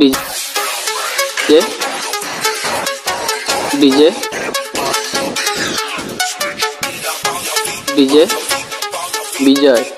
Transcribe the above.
DJ DJ DJ Vijay